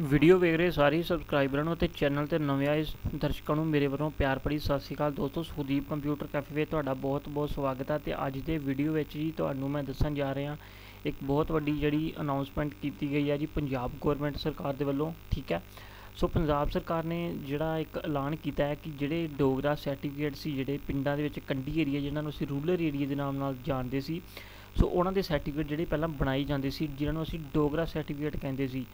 Video ਵੇਖ ਰਹੇ ਸਾਰੇ ਸਬਸਕ੍ਰਾਈਬਰਾਂ ਨੂੰ ਅਤੇ ਚੈਨਲ ਤੇ ਨਵੇਂ ਆਏ ਦਰਸ਼ਕਾਂ ਨੂੰ ਮੇਰੇ ਵੱਲੋਂ ਪਿਆਰ ਭਰੀ ਸਤਿ ਸ਼੍ਰੀ ਅਕਾਲ। ਦੋਸਤੋ, ਸੁਦੀਪ ਕੰਪਿਊਟਰ ਕੈਫੇ ਵਿੱਚ ਤੁਹਾਡਾ ਬਹੁਤ-ਬਹੁਤ ਸਵਾਗਤ ਹੈ ਤੇ ਅੱਜ ਦੇ ਵੀਡੀਓ ਵਿੱਚ ਜੀ ਤੁਹਾਨੂੰ ਮੈਂ ਦੱਸਣ ਜਾ ਰਿਹਾ ਇੱਕ ਬਹੁਤ ਵੱਡੀ ਜਿਹੜੀ ਅਨਾਉਂਸਮੈਂਟ ਕੀਤੀ ਗਈ ਹੈ ਜੀ ਪੰਜਾਬ ਗਵਰਨਮੈਂਟ ਸਰਕਾਰ ਦੇ ਵੱਲੋਂ, ਠੀਕ ਹੈ? ਸੋ ਪੰਜਾਬ ਸਰਕਾਰ ਨੇ ਜਿਹੜਾ ਇੱਕ ਐਲਾਨ ਕੀਤਾ ਹੈ ਕਿ ਜਿਹੜੇ ਡੋਗਰਾ ਸਰਟੀਫਿਕੇਟ ਸੀ, ਜਿਹੜੇ ਪਿੰਡਾਂ ਦੇ ਵਿੱਚ ਕੰਢੀ ਏਰੀਆ ਜਿਨ੍ਹਾਂ ਨੂੰ ਅਸੀਂ ਰੂਰਲ ਏਰੀਆ ਦੇ ਨਾਮ ਨਾਲ ਜਾਣਦੇ ਸੀ, ਸੋ ਉਹਨਾਂ ਦੇ ਸਰਟੀਫਿਕੇਟ ਜਿਹੜੇ ਪਹਿਲਾਂ ਬਣਾਏ ਜਾਂਦੇ ਸੀ, ਜਿਨ੍ਹਾਂ ਨੂੰ ਅਸੀਂ ਡੋਗਰਾ ਸਰਟੀਫਿਕੇਟ ਕਹਿੰਦੇ ਸੀ।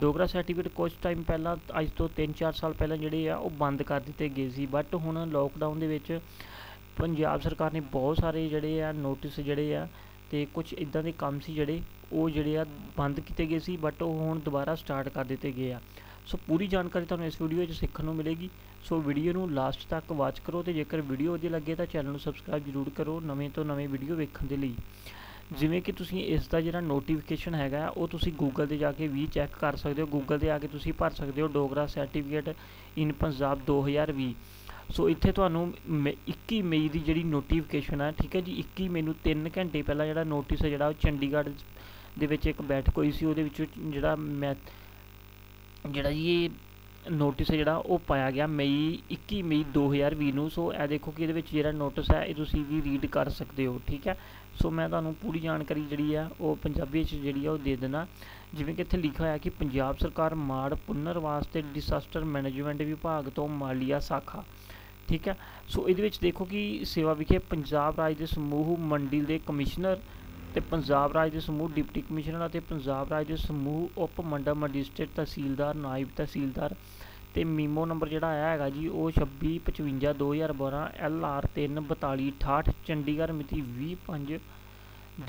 ਡੋਗਰਾ ਸਰਟੀਫਿਕੇਟ ਕੁਝ ਟਾਈਮ ਪਹਿਲਾਂ, ਅੱਜ ਤੋਂ 3-4 ਸਾਲ ਪਹਿਲਾਂ ਜਿਹੜੇ ਆ, ਉਹ ਬੰਦ ਕਰ ਦਿੱਤੇ ਗਏ ਸੀ। ਬਟ ਹੁਣ ਲੋਕਡਾਊਨ ਦੇ ਵਿੱਚ ਪੰਜਾਬ ਸਰਕਾਰ ਨੇ ਬਹੁਤ ਸਾਰੇ ਜਿਹੜੇ ਆ ਨੋਟਿਸ ਜਿਹੜੇ ਆ ਤੇ ਕੁਝ ਇਦਾਂ ਦੇ ਕੰਮ ਸੀ ਜਿਹੜੇ, ਉਹ ਜਿਹੜੇ ਆ ਬੰਦ ਕੀਤੇ ਗਏ ਸੀ ਬਟ ਉਹ ਹੁਣ ਦੁਬਾਰਾ ਸਟਾਰਟ ਕਰ ਦਿੱਤੇ ਗਏ ਆ। ਸੋ ਪੂਰੀ ਜਾਣਕਾਰੀ ਤੁਹਾਨੂੰ ਇਸ ਵੀਡੀਓ ਵਿੱਚ ਸਿੱਖਣ ਨੂੰ ਮਿਲੇਗੀ। ਸੋ ਵੀਡੀਓ ਨੂੰ ਲਾਸਟ ਤੱਕ ਵਾਚ ਕਰੋ ਤੇ ਜੇਕਰ ਵੀਡੀਓ ਵਧੀਆ ਲੱਗੇ ਤਾਂ ਚੈਨਲ ਨੂੰ ਸਬਸਕ੍ਰਾਈਬ ਜ਼ਰੂਰ ਕਰੋ ਨਵੇਂ ਤੋਂ ਨਵੇਂ ਵੀਡੀਓ ਵੇਖਣ ਦੇ ਲਈ। ਜਿਵੇਂ ਕਿ ਤੁਸੀਂ ਇਸ ਦਾ ਜਿਹੜਾ ਨੋਟੀਫਿਕੇਸ਼ਨ ਹੈਗਾ, ਉਹ ਤੁਸੀਂ ਗੂਗਲ ਤੇ ਜਾ ਕੇ ਵੀ ਚੈੱਕ ਕਰ ਸਕਦੇ ਹੋ। ਗੂਗਲ ਤੇ ਆ ਕੇ ਤੁਸੀਂ ਭਰ ਸਕਦੇ ਹੋ Dogra certificate in Punjab 2020 so ਇੱਥੇ ਤੁਹਾਨੂੰ 21 ਮਈ ਦੀ ਜਿਹੜੀ ਨੋਟੀਫਿਕੇਸ਼ਨ ਹੈ ਠੀਕ ਹੈ ਜੀ 21 ਮਈ ਨੂੰ 3 ਘੰਟੇ ਪਹਿਲਾਂ ਜਿਹੜਾ ਨੋਟਿਸ ਹੈ ਜਿਹੜਾ ਉਹ ਚੰਡੀਗੜ੍ਹ ਦੇ ਵਿੱਚ ਇੱਕ ਬੈਠਕ ਹੋਈ ਸੀ, ਉਹਦੇ ਵਿੱਚ ਜਿਹੜਾ ਮੈਂ, ਜਿਹੜਾ ਜੀ ਇਹ ਨੋਟਿਸ ਜਿਹੜਾ ਉਹ ਪਾਇਆ ਗਿਆ ਮਈ 21 ਮਈ 2020 ਨੂੰ। ਸੋ ਇਹ ਦੇਖੋ ਕਿ ਇਹਦੇ ਵਿੱਚ ਜਿਹੜਾ ਨੋਟਿਸ ਹੈ, ਇਹ ਤੁਸੀਂ ਵੀ ਰੀਡ ਕਰ ਸਕਦੇ ਹੋ, ਠੀਕ ਹੈ? ਸੋ ਮੈਂ ਤੁਹਾਨੂੰ ਪੂਰੀ ਜਾਣਕਾਰੀ ਜਿਹੜੀ ਆ ਉਹ ਪੰਜਾਬੀ ਵਿੱਚ ਜਿਹੜੀ ਆ ਉਹ ਦੇ ਦੇਣਾ ਜਿਵੇਂ ਕਿ ਇੱਥੇ ਲਿਖਿਆ ਹੋਇਆ ਕਿ ਪੰਜਾਬ ਸਰਕਾਰ ਮਾੜ ਪੁਨਰ ਵਾਸਤੇ ਡਿਸਾਸਟਰ ਮੈਨੇਜਮੈਂਟ ਵਿਭਾਗ ਤੋਂ ਮਾਲੀਆ ਸਾਖਾ, ਠੀਕ ਹੈ? ਸੋ ਇਹਦੇ ਵਿੱਚ ਦੇਖੋ ਕਿ ਸੇਵਾ ਵਿਖੇ ਪੰਜਾਬ ਰਾਜ ਦੇ ਸਮੂਹ ਮੰਡੀ ਦੇ ਕਮਿਸ਼ਨਰ ਤੇ ਪੰਜਾਬ ਰਾਜ ਦੇ ਸਮੂਹ ਡਿਪਟੀ ਕਮਿਸ਼ਨਰ ਅਤੇ ਪੰਜਾਬ ਰਾਜ ਦੇ ਸਮੂਹ ਉਪ ਮੰਡਲ ਮੈਜਿਸਟ੍ਰੇਟ ਤਹਿਸੀਲਦਾਰ ਨਾਇਬ ਤਹਿਸੀਲਦਾਰ ਤੇ ਮੀਮੋ ਨੰਬਰ ਜਿਹੜਾ ਆਇਆ ਹੈਗਾ ਜੀ ਉਹ 2655 2012 LR 34268 ਚੰਡੀਗੜ੍ਹ ਮਿਤੀ 25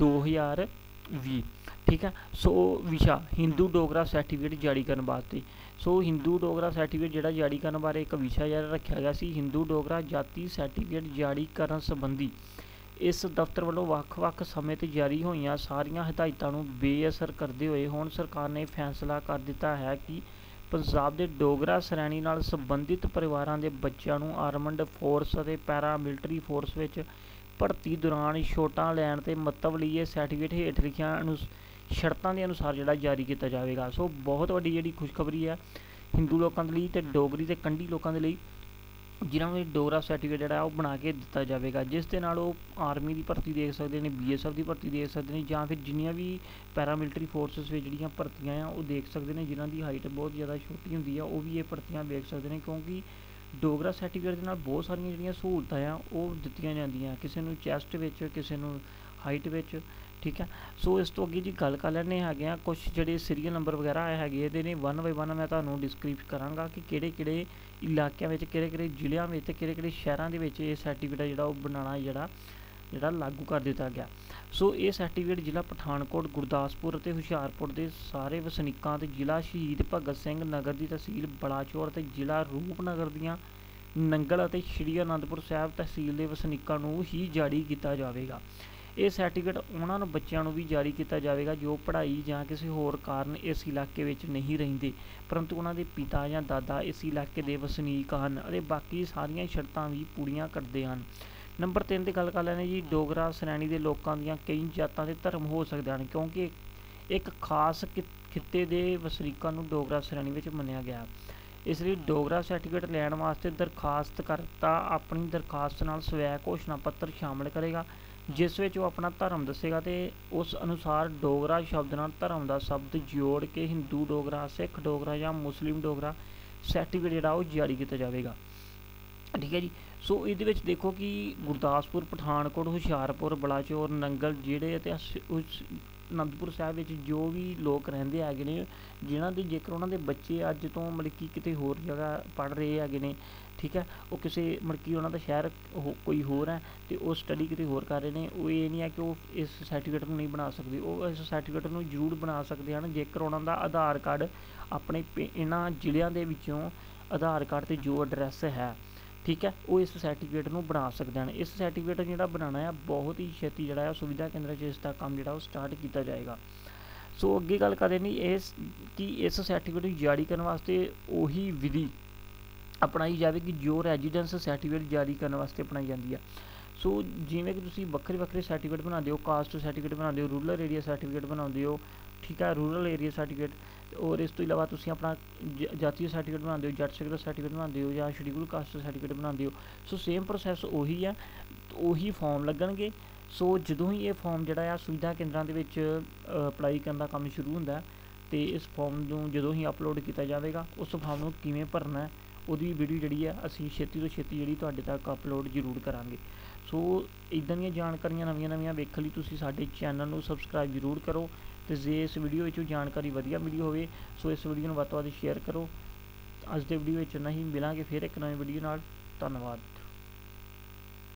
2020 ਠੀਕ ਹੈ? ਸੋ ਵਿਸ਼ਾ ਹਿੰਦੂ ਡੋਗਰਾ ਸਰਟੀਫਿਕੇਟ ਜਾਰੀ ਕਰਨ ਵਾਸਤੇ। ਸੋ ਹਿੰਦੂ ਡੋਗਰਾ ਸਰਟੀਫਿਕੇਟ ਜਿਹੜਾ ਜਾਰੀ ਕਰਨ ਬਾਰੇ ਇੱਕ ਵਿਸ਼ਾ ਜਿਹੜਾ ਰੱਖਿਆ ਗਿਆ ਸੀ ਹਿੰਦੂ ਡੋਗਰਾ ਜਾਤੀ ਸਰਟੀਫਿਕੇਟ ਜਾਰੀ ਕਰਨ ਸੰਬੰਧੀ। ਇਸ ਦਫ਼ਤਰ ਵੱਲੋਂ ਵੱਖ-ਵੱਖ ਸਮੇਂ ਤੇ ਜਾਰੀ ਹੋਈਆਂ ਸਾਰੀਆਂ ਹਦਾਇਤਾਂ ਨੂੰ ਬੇਅਸਰ ਕਰਦੇ ਹੋਏ ਹੁਣ ਸਰਕਾਰ ਨੇ ਫੈਸਲਾ ਕਰ ਦਿੱਤਾ ਹੈ ਕਿ ਪੰਜਾਬ ਦੇ ਡੋਗਰਾ ਸ਼੍ਰੇਣੀ ਨਾਲ ਸੰਬੰਧਿਤ ਪਰਿਵਾਰਾਂ ਦੇ ਬੱਚਿਆਂ ਨੂੰ ਆਰਮਡ ਫੋਰਸ ਅਤੇ ਪੈਰਾ ਮਿਲਟਰੀ ਫੋਰਸ ਵਿੱਚ ਭਰਤੀ ਦੌਰਾਨ ਛੋਟਾਂ ਲੈਣ ਤੇ ਮਤਲਬ ਲਈ ਇਹ ਸਰਟੀਫਿਕੇਟ ਹੇਠ ਲਿਖੀਆਂ ਅਨੁ ਸ਼ਰਤਾਂ ਦੇ ਅਨੁਸਾਰ ਜਿਹੜਾ ਜਾਰੀ ਕੀਤਾ ਜਾਵੇਗਾ। ਸੋ ਬਹੁਤ ਵੱਡੀ ਜਿਹੜੀ ਖੁਸ਼ਖਬਰੀ ਹੈ ਹਿੰਦੂ ਲੋਕਾਂ ਦੇ ਲਈ ਤੇ ਡੋਗਰੀ ਤੇ ਕੰਢੀ ਲੋਕਾਂ ਦੇ ਲਈ ਜਿਨ੍ਹਾਂ ਨੂੰ ਡੋਗਰਾ ਸਰਟੀਫਿਕੇਟ ਜਿਹੜਾ ਉਹ ਬਣਾ ਕੇ ਦਿੱਤਾ ਜਾਵੇਗਾ, ਜਿਸ ਦੇ ਨਾਲ ਉਹ ਆਰਮੀ ਦੀ ਭਰਤੀ ਦੇਖ ਸਕਦੇ ਨੇ ਬੀਐਸਐਫ ਦੀ ਭਰਤੀ ਦੇਖ ਸਕਦੇ ਨੇ, ਜਾਂ ਫਿਰ ਜਿੰਨੀਆਂ ਵੀ ਪੈਰਾਮਿਲਟਰੀ ਫੋਰਸਸ ਵਿੱਚ ਜਿਹੜੀਆਂ ਭਰਤੀਆਂ ਆ, ਉਹ ਦੇਖ ਸਕਦੇ ਨੇ, ਜਿਨ੍ਹਾਂ ਦੀ ਹਾਈਟ ਬਹੁਤ ਜ਼ਿਆਦਾ ਛੋਟੀ ਹੁੰਦੀ ਆ, ਉਹ ਵੀ ਇਹ ਭਰਤੀਆਂ ਦੇਖ ਸਕਦੇ ਨੇ, ਕਿਉਂਕਿ ਡੋਗਰਾ ਸਰਟੀਫਿਕੇਟ ਦੇ ਨਾਲ ਬਹੁਤ ਸਾਰੀਆਂ ਜਿਹੜੀਆਂ ਸਹੂਲਤਾਂ ਆ, ਉਹ ਦਿੱਤੀਆਂ ਜਾਂਦੀਆਂ, ਕਿਸੇ ਨੂੰ ਚੈਸਟ ਵਿੱਚ, ਕਿਸੇ ਨੂੰ ਹਾਈਟ ਵਿੱਚ ਠੀਕ ਹੈ? ਸੋ ਇਸ ਤੋਂ ਅੱਗੇ ਜੀ ਗੱਲ ਕਰ ਲੈਣੇ ਹੈਗੇ ਆ ਕੁਝ ਜਿਹੜੇ ਸੀਰੀਅਲ ਨੰਬਰ ਵਗੈਰਾ ਆਏ ਹੈਗੇ, ਇਹਦੇ ਨੇ ਵਨ ਬਾਈ ਵਨ ਮੈਂ ਤੁਹਾਨੂੰ ਡਿਸਕ੍ਰਿਪ ਕਰਾਂਗਾ ਕਿ ਕਿਹੜੇ ਕਿਹੜੇ ਇਲਾਕਿਆਂ ਵਿੱਚ ਕਿਹੜੇ ਕਿਹੜੇ ਜ਼ਿਲ੍ਹਿਆਂ ਵਿੱਚ ਤੇ ਕਿਹੜੇ ਕਿਹੜੇ ਸ਼ਹਿਰਾਂ ਦੇ ਵਿੱਚ ਇਹ ਸਰਟੀਫਿਕੇਟ ਜਿਹੜਾ ਉਹ ਬਣਾਉਣਾ ਜਿਹੜਾ ਜਿਹੜਾ ਲਾਗੂ ਕਰ ਦਿੱਤਾ ਗਿਆ। ਸੋ ਇਹ ਸਰਟੀਫਿਕੇਟ ਜ਼ਿਲ੍ਹਾ ਪਠਾਨਕੋਟ, ਗੁਰਦਾਸਪੁਰ ਅਤੇ ਹੁਸ਼ਿਆਰਪੁਰ ਦੇ ਸਾਰੇ ਵਸਨੀਕਾਂ ਤੇ ਜ਼ਿਲ੍ਹਾ ਸ਼ਹੀਦ ਭਗਤ ਸਿੰਘ ਨਗਰ ਦੀ ਤਹਿਸੀਲ ਬਲਾਚੌਰ ਤੇ ਜ਼ਿਲ੍ਹਾ ਰੂਪਨਗਰ ਦੀਆਂ ਨੰਗਲ ਅਤੇ ਸ਼੍ਰੀ ਅਨੰਦਪੁਰ ਸਾਹਿਬ ਤਹਿਸੀਲ ਦੇ ਵਸਨੀਕਾਂ ਨੂੰ ਹੀ ਜਾਰੀ ਕੀਤਾ ਜਾਵੇਗਾ। ਇਹ ਸਰਟੀਫਿਕੇਟ ਉਹਨਾਂ ਨੂੰ ਬੱਚਿਆਂ ਨੂੰ ਵੀ ਜਾਰੀ ਕੀਤਾ ਜਾਵੇਗਾ ਜੋ ਪੜ੍ਹਾਈ ਜਾਂ ਕਿਸੇ ਹੋਰ ਕਾਰਨ ਇਸ ਇਲਾਕੇ ਵਿੱਚ ਨਹੀਂ ਰਹਿੰਦੇ, ਪਰੰਤੂ ਉਹਨਾਂ ਦੇ ਪਿਤਾ ਜਾਂ ਦਾਦਾ ਇਸ ਇਲਾਕੇ ਦੇ ਵਸਨੀਕ ਹਨ ਅਤੇ ਬਾਕੀ ਸਾਰੀਆਂ ਸ਼ਰਤਾਂ ਵੀ ਪੂਰੀਆਂ ਕਰਦੇ ਹਨ। ਨੰਬਰ 3 ਤੇ ਗੱਲ ਕਰ ਲੈਣੇ ਜੀ, ਡੋਗਰਾ ਸ਼੍ਰੇਣੀ ਦੇ ਲੋਕਾਂ ਦੀਆਂ ਕਈ ਜਾਤਾਂ ਦੇ ਧਰਮ ਹੋ ਸਕਦੇ ਹਨ, ਕਿਉਂਕਿ ਇੱਕ ਖਾਸ ਖਿੱਤੇ ਦੇ ਵਸਨੀਕਾਂ ਨੂੰ ਡੋਗਰਾ ਸ਼੍ਰੇਣੀ ਵਿੱਚ ਮੰਨਿਆ ਗਿਆ। ਇਸ ਲਈ ਡੋਗਰਾ ਸਰਟੀਫਿਕੇਟ ਲੈਣ ਵਾਸਤੇ ਦਰਖਾਸਤਕਰਤਾ ਆਪਣੀ ਦਰਖਾਸਤ ਨਾਲ ਸਵੈ ਘੋਸ਼ਣਾ ਪੱਤਰ ਸ਼ਾਮਲ ਕਰੇਗਾ, ਜਿਸ ਵਿੱਚ ਉਹ ਆਪਣਾ ਧਰਮ ਦੱਸੇਗਾ ਤੇ ਉਸ ਅਨੁਸਾਰ ਡੋਗਰਾ ਸ਼ਬਦ ਨਾਲ ਧਰਮ ਦਾ ਸ਼ਬਦ ਜੋੜ ਕੇ ਹਿੰਦੂ ਡੋਗਰਾ, ਸਿੱਖ ਡੋਗਰਾ ਜਾਂ ਮੁਸਲਿਮ ਡੋਗਰਾ ਸਰਟੀਫਿਕੇਟ ਜਿਹੜਾ ਉਹ ਜਾਰੀ ਕੀਤਾ ਜਾਵੇਗਾ। ਠੀਕ ਹੈ ਜੀ। ਸੋ ਇਹਦੇ ਵਿੱਚ ਦੇਖੋ ਕਿ ਗੁਰਦਾਸਪੁਰ, ਪਠਾਨਕੋਟ, ਹੁਸ਼ਿਆਰਪੁਰ, ਬਲਾਚੌਰ, ਨੰਗਲ ਜਿਹੜੇ ਅਤੇ ਅਨੰਦਪੁਰ ਸਾਹਿਬ ਵਿੱਚ ਜੋ ਵੀ ਲੋਕ ਰਹਿੰਦੇ ਹੈਗੇ ਨੇ, ਜਿਨ੍ਹਾਂ ਦੇ ਜੇਕਰ ਉਹਨਾਂ ਦੇ ਬੱਚੇ ਅੱਜ ਤੋਂ ਮਤਲਬ ਕਿ ਕਿਤੇ ਹੋਰ ਜਗ੍ਹਾ ਪੜ੍ਹ ਰਹੇ ਹੈਗੇ ਨੇ, ਠੀਕ ਹੈ, ਉਹ ਕਿਸੇ ਮਤਲਬ ਕਿ ਉਹਨਾਂ ਦਾ ਸ਼ਹਿਰ ਕੋਈ ਹੋਰ ਹੈ ਅਤੇ ਉਹ ਸਟੱਡੀ ਕਿਤੇ ਹੋਰ ਕਰ ਰਹੇ ਨੇ, ਉਹ ਇਹ ਨਹੀਂ ਹੈ ਕਿ ਉਹ ਇਸ ਸਰਟੀਫਿਕੇਟ ਨੂੰ ਨਹੀਂ ਬਣਾ ਸਕਦੇ, ਉਹ ਇਸ ਸਰਟੀਫਿਕੇਟ ਨੂੰ ਜ਼ਰੂਰ ਬਣਾ ਸਕਦੇ ਹਨ, ਜੇਕਰ ਉਹਨਾਂ ਦਾ ਆਧਾਰ ਕਾਰਡ ਆਪਣੇ ਇਹਨਾਂ ਜ਼ਿਲ੍ਹਿਆਂ ਦੇ ਵਿੱਚੋਂ ਆਧਾਰ ਕਾਰਡ ਤੇ ਜੋ ਐਡਰੈਸ ਹੈ ਠੀਕ ਹੈ, ਉਹ ਇਸ ਸਰਟੀਫਿਕੇਟ ਨੂੰ ਬਣਾ ਸਕਦੇ ਹਨ। ਇਸ ਸਰਟੀਫਿਕੇਟ ਜਿਹੜਾ ਬਣਾਉਣਾ ਹੈ, ਬਹੁਤ ਹੀ ਛੇਤੀ ਜਿਹੜਾ ਹੈ, ਸੁਵਿਧਾ ਕੇਂਦਰ 'ਚ ਇਸ ਦਾ ਕੰਮ ਜਿਹੜਾ ਉਹ ਸਟਾਰਟ ਕੀਤਾ ਜਾਏਗਾ। ਸੋ ਅੱਗੇ ਗੱਲ ਕਰਦੇ ਨਹੀਂ, ਇਸ ਕਿ ਇਸ ਸਰਟੀਫਿਕੇਟ ਨੂੰ ਜਾਰੀ ਕਰਨ ਵਾਸਤੇ ਉਹੀ ਵਿਧੀ ਅਪਣਾਈ ਜਾਵੇਗੀ ਜੋ ਰੈਜ਼ੀਡੈਂਸ ਸਰਟੀਫਿਕੇਟ ਜਾਰੀ ਕਰਨ ਵਾਸਤੇ ਅਪਣਾਈ ਜਾਂਦੀ ਹੈ। ਸੋ ਜਿਵੇਂ ਕਿ ਤੁਸੀਂ ਵੱਖਰੇ ਵੱਖਰੇ ਸਰਟੀਫਿਕੇਟ ਬਣਾਉਂਦੇ ਹੋ ਕਾਸਟ ਸਰਟੀਫਿਕੇਟ ਬਣਾਉਂਦੇ ਹੋ ਰੂਰਲ ਏਰੀਆ ਸਰਟੀਫਿਕੇਟ ਬਣਾਉਂਦੇ ਹੋ, ਠੀਕ ਹੈ ਰੂਰਲ ਏਰੀਆ ਸਰਟੀਫਿਕੇਟ ਔਰ ਇਸ ਤੋਂ ਇਲਾਵਾ ਤੁਸੀਂ ਆਪਣਾ ਜ- ਜਾਤੀ ਸਰਟੀਫਿਕੇਟ ਬਣਾਉਂਦੇ ਹੋ ਜੱਟ ਸਿੱਖ ਦਾ ਸਰਟੀਫਿਕੇਟ ਬਣਾਉਂਦੇ ਹੋ ਜਾਂ ਸ਼ਡਿਊਲ ਕਾਸਟ ਦਾ ਸਰਟੀਫਿਕੇਟ ਬਣਾਉਂਦੇ ਹੋ। ਸੋ ਸੇਮ ਪ੍ਰੋਸੈਸ ਉਹੀ ਆ ਉਹੀ ਫਾਰਮ ਲੱਗਣਗੇ। ਸੋ ਜਦੋਂ ਹੀ ਇਹ ਫਾਰਮ ਜਿਹੜਾ ਆ ਸੁਵਿਧਾ ਕੇਂਦਰਾਂ ਦੇ ਵਿੱਚ ਅਪਲਾਈ ਕਰਨ ਦਾ ਕੰਮ ਸ਼ੁਰੂ ਹੁੰਦਾ ਹੈ, ਤੇ ਇਸ ਫਾਰਮ ਨੂੰ ਜਦੋਂ ਹੀ ਅਪਲੋਡ ਕੀਤਾ ਜਾਵੇਗਾ ਉਸ ਫਾਰਮ ਨੂੰ ਕਿਵੇਂ ਭਰਨਾ ਹੈ ਉਹਦੀ ਵੀਡੀਓ ਜਿਹੜੀ ਆ ਅਸੀਂ ਛੇਤੀ ਤੋਂ ਛੇਤੀ ਜਿਹੜੀ ਤੁਹਾਡੇ ਤੱਕ ਅਪਲੋਡ ਜ਼ਰੂਰ ਕਰਾਂਗੇ। ਸੋ ਇਦਾਂ ਦੀਆਂ ਜਾਣਕਾਰੀਆਂ ਨਵੀਆਂ ਨਵੀਆਂ ਵੇਖਣ ਲਈ ਤੁਸੀਂ ਸਾਡੇ ਚੈਨਲ ਨੂੰ ਸਬਸਕ੍ਰਾਈਬ ਜ਼ਰੂਰ ਕਰੋ। ਤੇ ਜੇ ਇਸ ਵੀਡੀਓ ਵਿੱਚੋਂ ਜਾਣਕਾਰੀ ਵਧੀਆ ਮਿਲੀ ਹੋਵੇ, ਸੋ ਇਸ ਵੀਡੀਓ ਨੂੰ ਵੱਧ ਤੋਂ ਵੱਧ ਸ਼ੇਅਰ ਕਰੋ। ਅੱਜ ਦੇ ਵੀਡੀਓ ਵਿੱਚ ਨਹੀਂ ਮਿਲਾਂਗੇ ਫਿਰ ਇੱਕ ਨਵੀਂ ਵੀਡੀਓ ਨਾਲ। ਧੰਨਵਾਦ।